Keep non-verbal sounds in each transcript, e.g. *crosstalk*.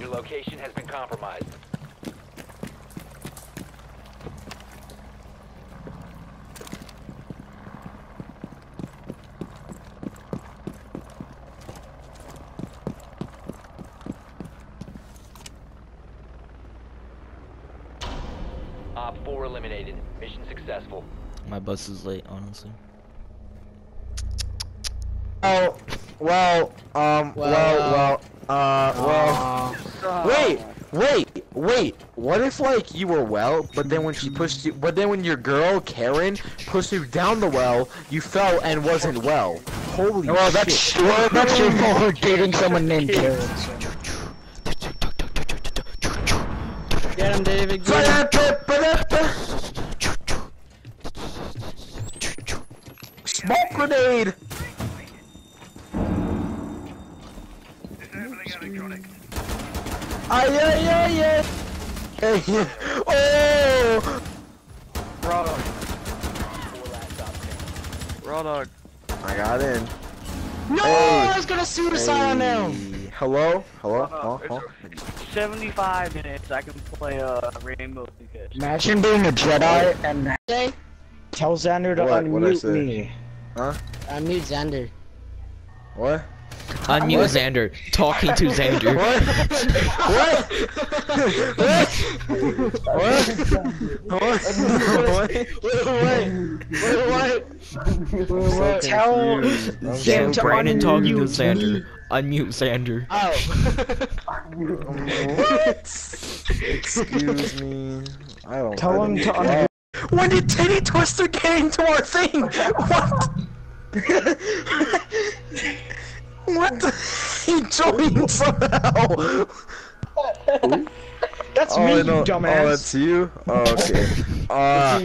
Your location has been compromised. Op 4 eliminated. Mission successful. My bus is late, honestly. Oh, well, um, well, well, uh, well. Wait, wait, wait. What if like you were well, but then when she pushed you, but then when your girl Karen pushed you down the well, you fell and wasn't well. Holy Well, that's shit! well, that's your fault for dating *laughs* someone named Karen. *laughs* Get him, David. Get him. Smoke grenade! Ay, ay, ay, ay! Hey, *laughs* oh! Raw dog. Raw dog. I got in. No, Hey. I was gonna suicide on them. Hey, Hello? Hello? Uh, Huh? Huh? it's 75 minutes. I can play uh, Rainbow Six. Imagine being a Jedi and Say, tell Xander to What? What'd I unmute say? me. unmute Xander. What? Unmute Xander. Talking to Xander. What? what? What? What? What? What? Tell him Xander to Brandon talking to unmute Xander. Unmute Xander. What? Excuse me. I don't. Tell I him don't- to unmute. When did Titty Twister get into our thing? What? *laughs* what? The? *laughs* He joined somehow. *laughs* That's oh, me, I you know- dumbass. Oh, that's you. Oh, okay. *laughs* Uh,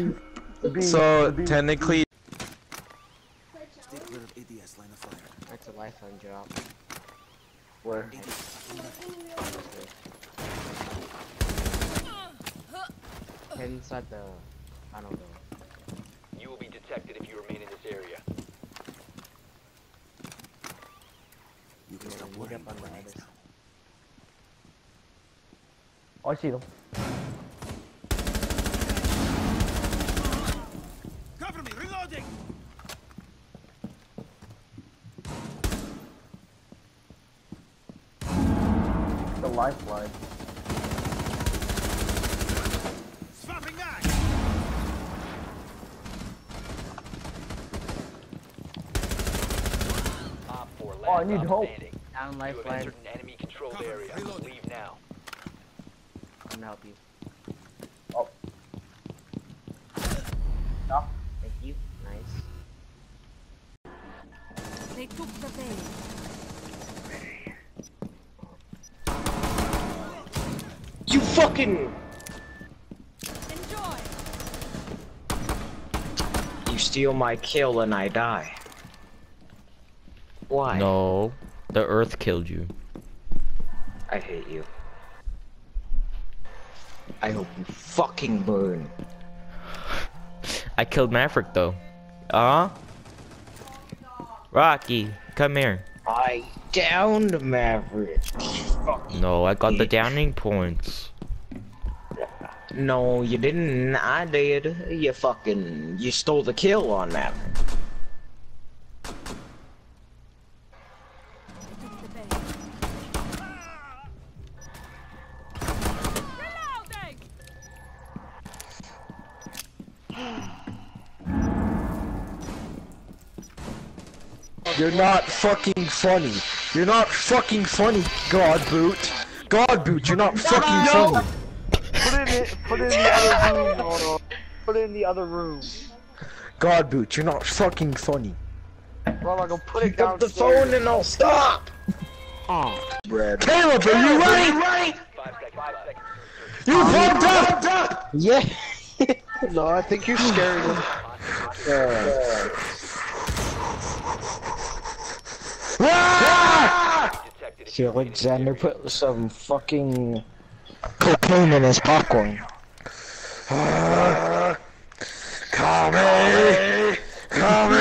so technically, That's a lifeline drop. where? Head inside the. I don't know. You will be detected if you remain in this area. Yeah, meet up on the other side. Oh, I see them. The lifeline. Op 4 last Oh, I need stop hope. standing. Down You have lifeline. entered an enemy controlled area. Leave now. I'm gonna help you. Oh. Thank you. Nice. They took the bait. You fucking. Enjoy. You steal my kill and I die. Why? No. The earth killed you. I hate you. I hope you fucking burn. I killed Maverick though. Uh? Rocky, come here. I downed Maverick. No, I got the downing points. No, you didn't. I did. You fucking. You stole the kill on Maverick. You're not fucking funny. You're not fucking funny, God boot. God boot, you're not fucking funny. Put it in, put it in the other room, hold. Put it in the other room. God boot, you're not fucking funny. Raw dog, go put it Pick up the phone and I'll stop. Bread. Caleb, are you ready? Five seconds left. You fucked up! Yeah. *laughs* No, I think you're scaring him. *sighs* Detected if See, you remain in this Alexander put some fucking cocaine in his popcorn. Call me! Call me!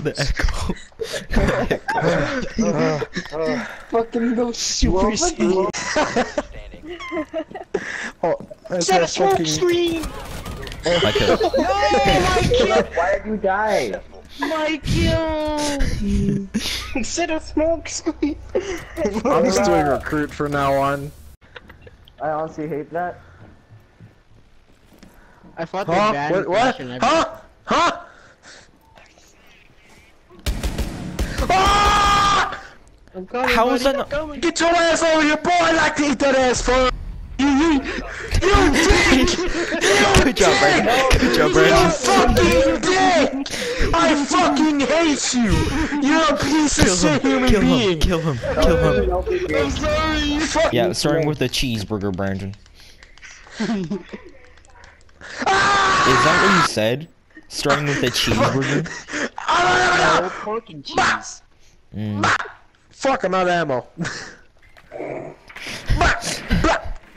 The echo. *laughs* the echo. *laughs* Fucking go super speed. Standing. *laughs* oh, that's Set a that smoke fucking- screen! I killed. Why did you die? My kill! *laughs* Set a smoke screen! *laughs* I'm just doing recruit from now on. I honestly hate that. I thought they Huh? banned What? What? Huh? Huh? I'm coming, How is buddy, that I'm coming. Get your ass over here, boy! I like to eat that ass for you, you, you *laughs* dick! You Good job, dick! Brandon. Good job, You fucking dick! I fucking hate you! You're a piece of Kill shit him. human Kill being! him. Kill him. Kill him. I'm sorry, you fucking Yeah, starting with the cheeseburger, Brandon. *laughs* Ah! Is that what you said? Starting with the *laughs* cheeseburger? No pork and cheese. Mm. Fuck, I'm out of ammo. *laughs*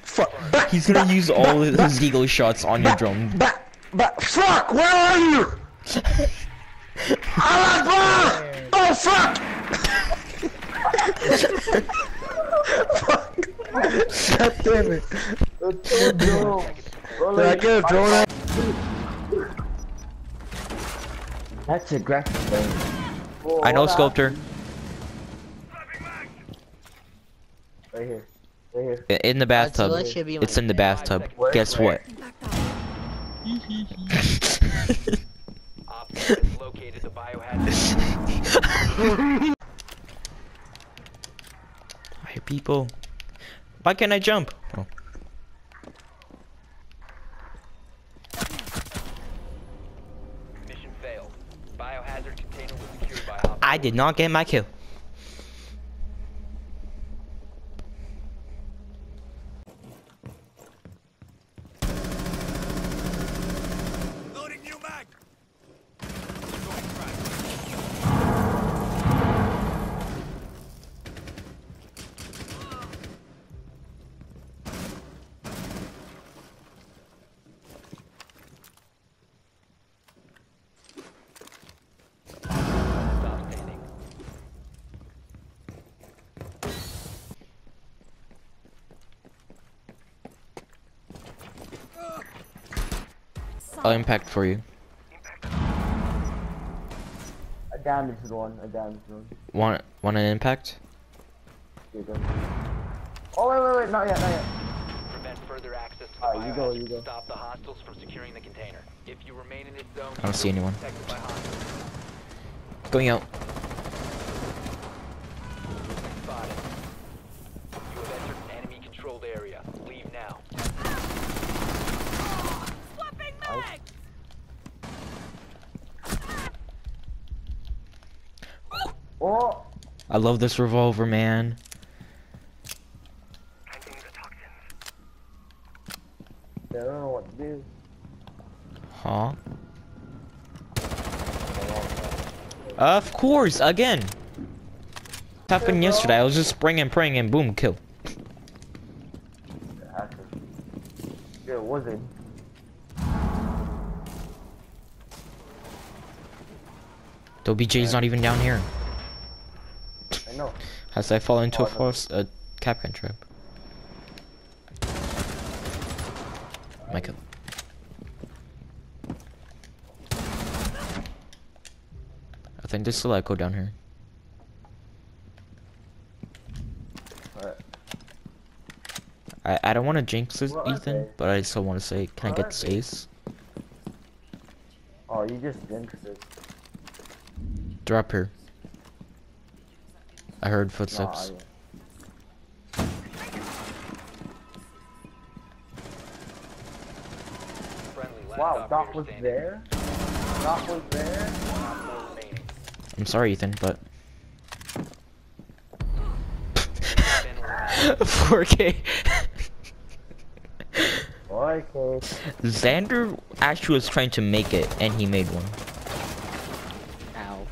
Fuck, back, He's gonna use all of his eagle shots on your drum. back, back. Fuck, where are you? *laughs* Allah Akbar! Oh fuck! fuck. God damn it. Did I get a drone out? That's a graphic aggressive. I know, Sculptor. Right here. Right here. In the bathtub. that should It's in the bathtub. Where? Guess what? Impact out. Op 4 has located the biohazard. Hi, people. Why can't I jump? Oh. Mission failed. Biohazard container was secured by I did not get my kill. stop standing. I'll impact for you. I damaged one. I damaged one. Want want an impact? Here you go. Oh wait, wait, wait! Not yet, not yet. Prevent further access to the Alright, you go, you go. Stop the hostiles from securing the container. If you remain in this zone, I don't see you will be anyone. protected by hostiles. Going out. Spotted. You have entered an enemy-controlled area. Leave now. Swapping mag! Oh! I love this revolver, man. I don't know what. Huh? Of course, again. Happened yesterday. I was just spraying and praying and boom, kill. Yeah, wasn't. WJ's not even down here. I know. As I fall into a Oh, no. force, a Kapkan trap. My kill. I think there's still echo down here. I, I don't want to jinx this, Ethan, but I still want to say, can I get this ace? Oh, you just jinxed it. They're here. I heard Nah, footsteps. I- Friendly last Wow, Doc was there? Doc was there? One op four remaining. I'm sorry, Ethan, but 4K. *laughs* Xander actually was trying to make it, and he made one. Ow.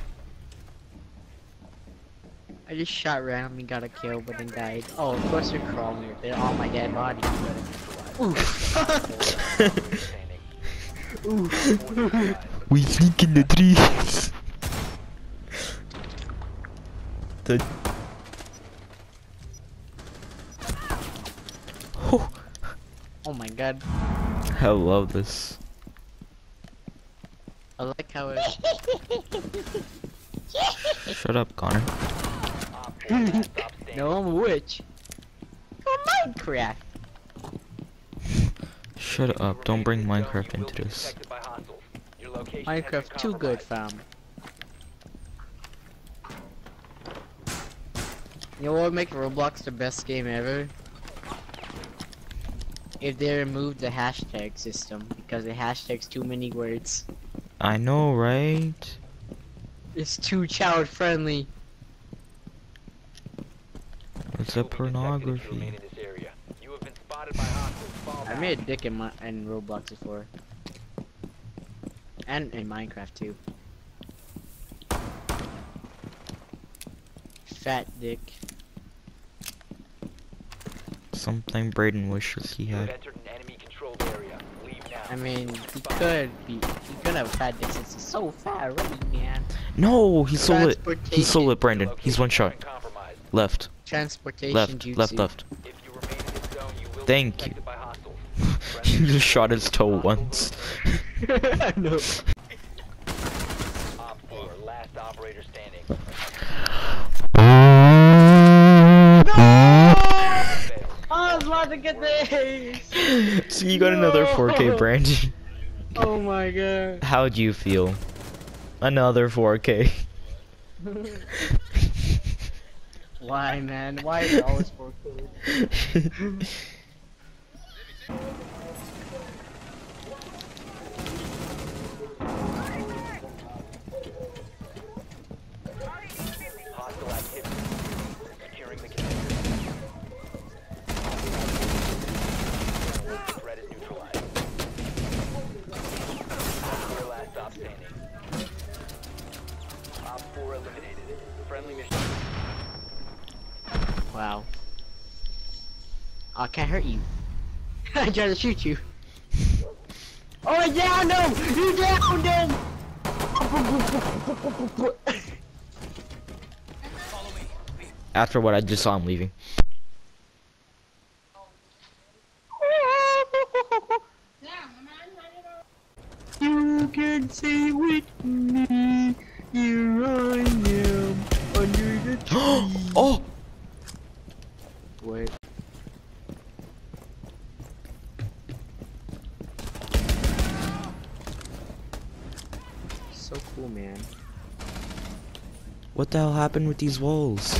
I just shot randomly, got a kill, but then died. Oh, of course they're crawling. They're on oh, my dead body. Standing. we sneak in the trees. the. Oh, Oh my god. I love this. I like how it. *laughs* Shut up, Connor. Op 4 last stop standing. *laughs* No, I'm a witch. Oh, Minecraft. Shut up. Don't bring Remain in the zone. Minecraft into this. detected by hostiles. Your location has been Minecraft too good, fam. You know what would make Roblox the best game ever? If they removed the hashtag system, because it hashtags too many words. I know, right? It's too child friendly. It's You a will be detected if you remain pornography. in this area. You have been spotted by hostiles. Fall I made a dick in my in Roblox before. And in Minecraft too. Fat dick. Something Braden wishes he had. entered an enemy controlled area. Leave now. I mean, he could be. He could have a fat dick since he's so fat already, man. No, he sold it. He sold it, Brandon. He's one shot. Has been compromised. Left, Transportation left, jutsu. left, left. If you remain in this zone, you Thank be you. detected by hostiles. *laughs* he just shot his toe once. *laughs* no. Op 4, last operator standing. Failed. I was about to get this. so you got another 4K, No. Brandon. *laughs* Oh my god. How do you feel? Another 4K. Why, man? Why is it always for food? Wow. I can't hurt you. *laughs* I tried to shoot you. Oh, I downed him! You downed him! After what I just saw him leaving. You can stay with me. Here I am under the tree. *gasps* oh! Wait. So cool, man. What the hell happened with these walls?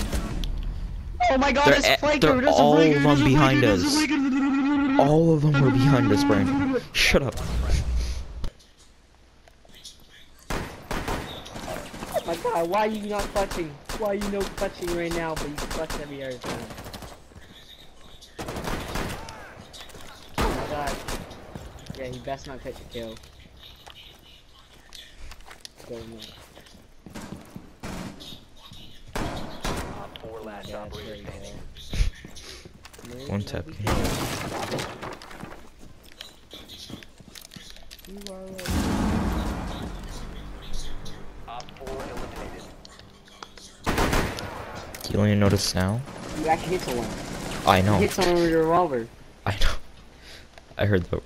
Oh my god, They're there's a flanker! they're There's all flanker! of them a behind flanker, us. flanker. All of them were behind us, Brandon. Shut up. Oh my god, why are you not clutching? Why are you no clutching right now, but you clutch every other time? Oh my god. Yeah, he best not catch a kill. Go no. 4 last Yeah, operator very standing. good. One tap. You are right. Op 4 eliminated. Do you only notice now? You actually hit someone. I know. You hit someone with your revolver. I know. I heard the.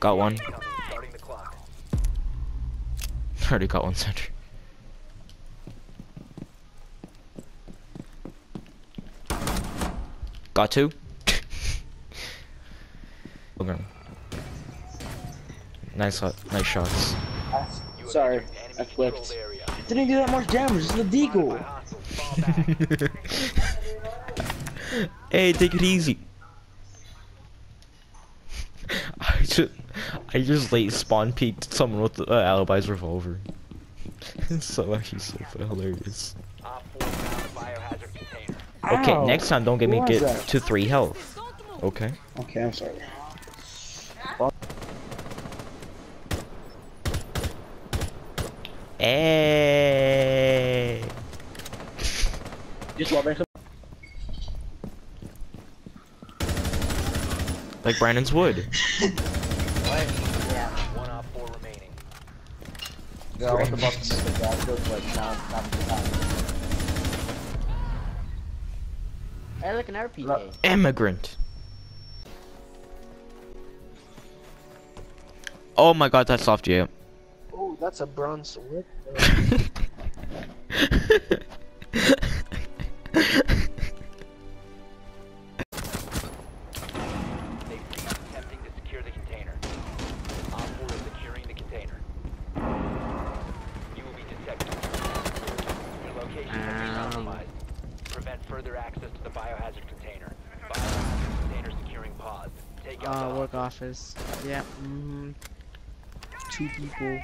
Got one. Incoming. Starting the clock. *laughs* Already got one center. Got two. *laughs* okay. Nice, shot- nice shots. You have Sorry, entered an enemy I flipped. controlled. Didn't do that much damage. It's the Spotted by deagle. hostiles. Fall back. hey, take it easy. *laughs* I just, I just late spawn peeked someone with uh, Alibi's revolver. it's *laughs* so actually so hilarious. Op 4 found a biohazard container. Okay, Ow. next time don't get Who me get that? to three health. Okay. Okay, I'm sorry. Hey. Just love it. Like Like Brandon's wood. *laughs* Yeah, I was about to make a dad joke, but now it's not the time. Hey, look an RPG. Look. Immigrant. Oh my god, that's soft yeah. Oh, that's a bronze sword. *laughs* *laughs* office. Yeah. Mm-hmm. Two people.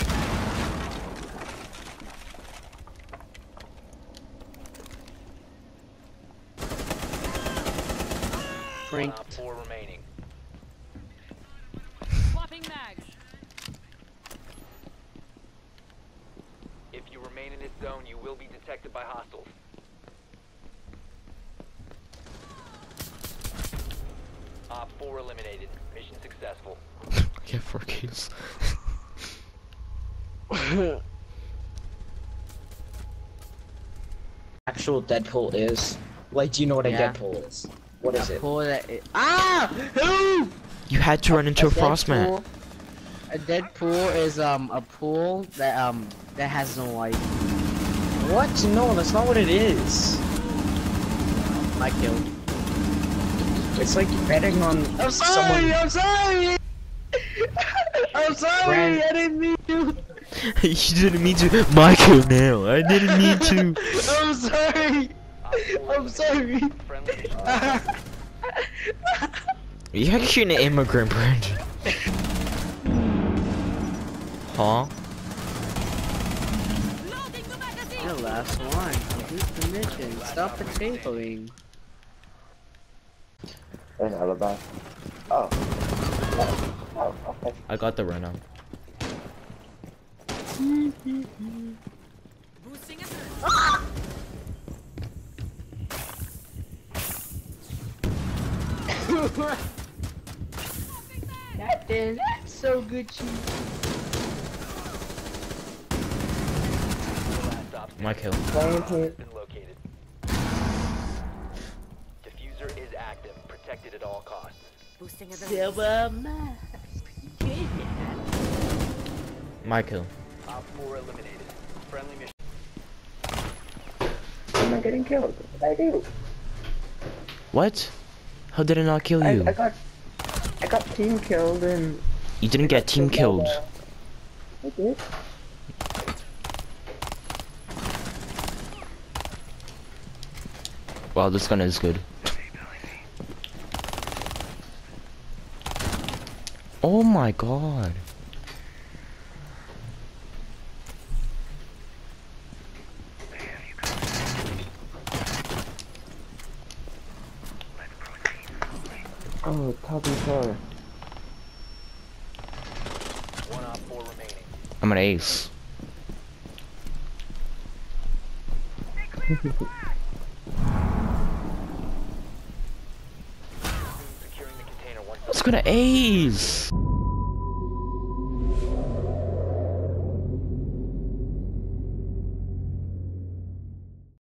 One op Pranked. four remaining. Swapping mags. If you remain in this zone, you will be detected by hostiles. Op 4 eliminated. Mission successful. *laughs* I Get four kills. *laughs* Actual Deadpool is. Like, do you know what a Yeah. Deadpool is? What is it? Pull that. ah! Who? You had to run into a frost man. A dead pool is um a pool that um that has no life. What? No, that's not what it is. I killed. It's like betting on I'm someone. I'm sorry. *laughs* I'm sorry. Brand- I didn't mean to. *laughs* you didn't mean to. Michael. kill now. I didn't mean to. *laughs* I'm sorry. I'm sorry. Friendly mission. You actually an immigrant, Brandon. Huh? The last one. Complete the mission. Stop potatoing. There's alibi. Oh. Oh, oh, okay. I got the run out. Boosting adrenaline. Captain, so good cheese. My kill. Silver mask. My kill. Op 4 eliminated. Friendly mission. I'm not getting killed. What did I do? What? How did I not kill I, you? I got, I got team killed and. You didn't get team killed. I did. Wow, this gun is good. Oh my god. Oh, top and car. One op 4 remaining. I'm an ace. *laughs* Securing the container once Let's go to ace.